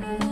You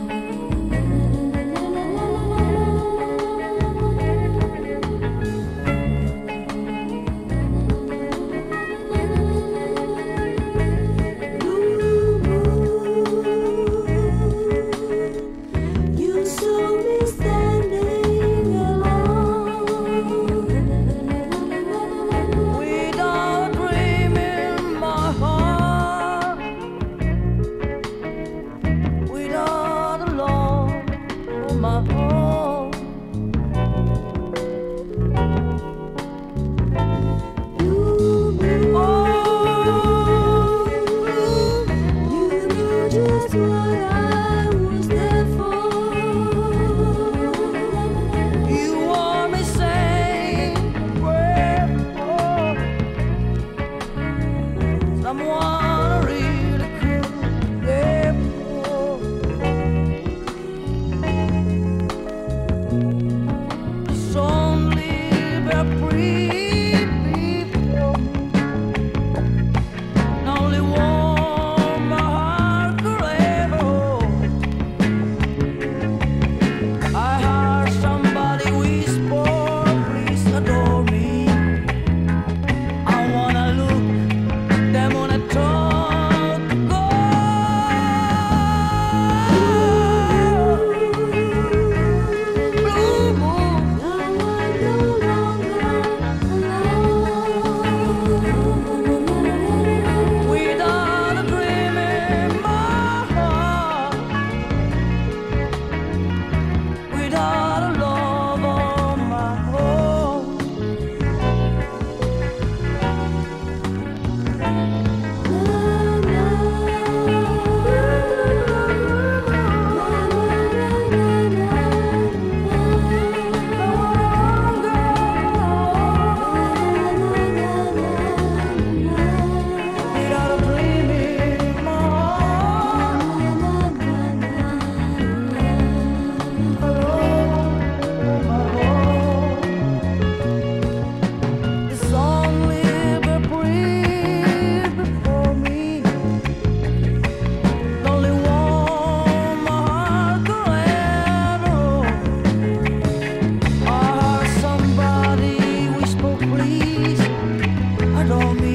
my heart. don't